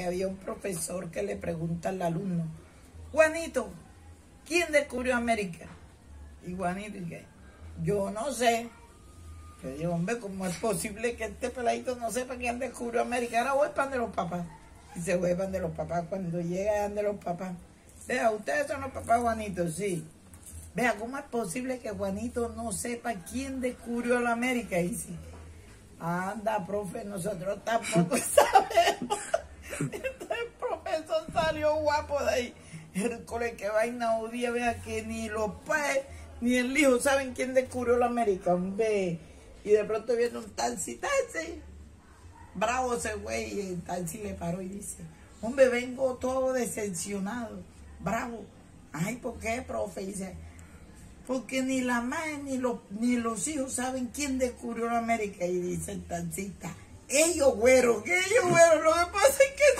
que había un profesor que le pregunta al alumno, Juanito, ¿quién descubrió América? Y Juanito dice, yo no sé. Le digo, hombre, ¿cómo es posible que este peladito no sepa quién descubrió América? Ahora voy de los papás. Y se vuelvan de los papás cuando llegan de los papás. Vea, ustedes son los papás Juanito, sí. Vea, ¿cómo es posible que Juanito no sepa quién descubrió la América? Y dice, anda, profe, nosotros tampoco sabemos. Salió guapo de ahí. Hércules, que vaina odia, vea que ni los padres ni el hijo saben quién descubrió la América, hombre. Y de pronto viene un taxi, taxi. Bravo ese güey, y el taxi le paró y dice, hombre, vengo todo decepcionado. Bravo. Ay, ¿por qué, profe? Dice, porque ni la madre ni los, ni los hijos saben quién descubrió la América. Y dice el taxista, ellos güeros, ellos güeros, lo que pasa es que